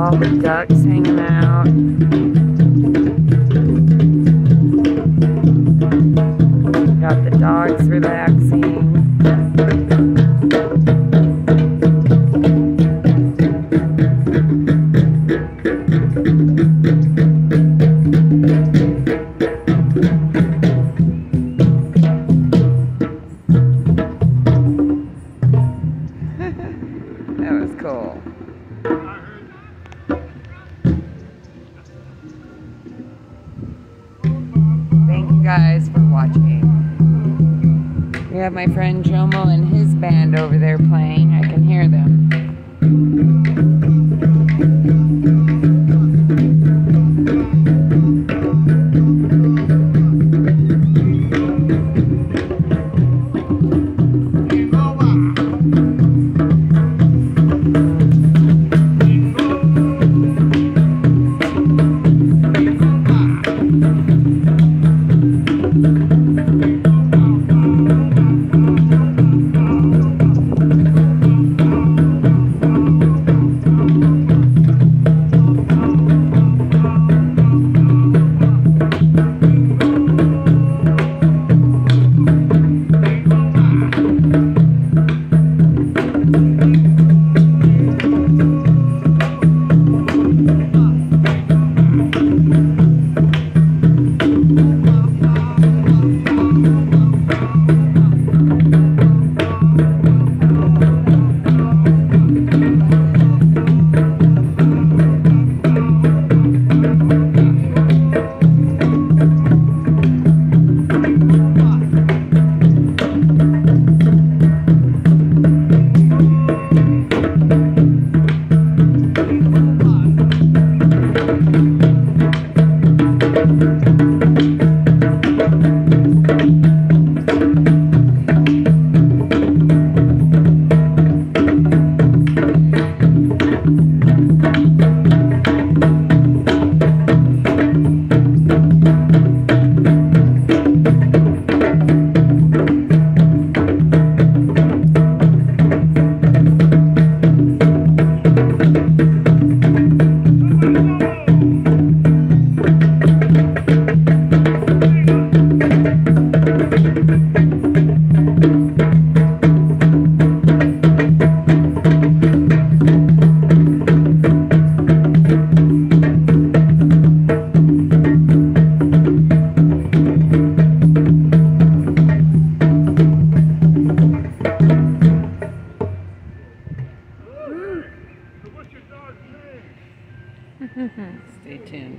All the ducks hanging out. Got the dogs relaxing. That was cool. Guys for watching. We have my friend Jomo and his band over there playing. I can hear them. Stay tuned.